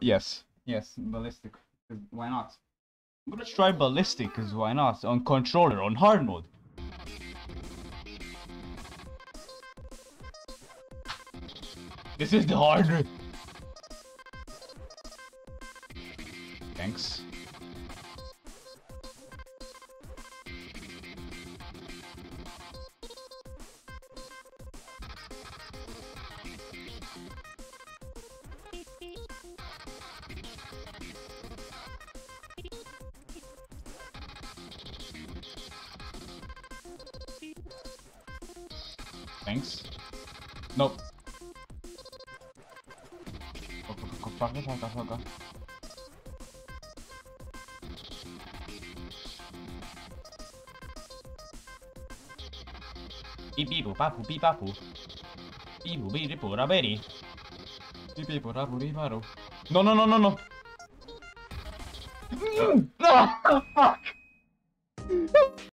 Yes, yes, ballistic. Why not? I'm gonna try ballistic, cause why not? On controller, on hard mode. This is the hard. Thanks. Thanks. Nope. Go, go, go, fuck it, fuck it, fuck it. Beep beep boop beep boop. Beep beep beep boop beep Beep boop beep bap No no no no no. Ah, fuck!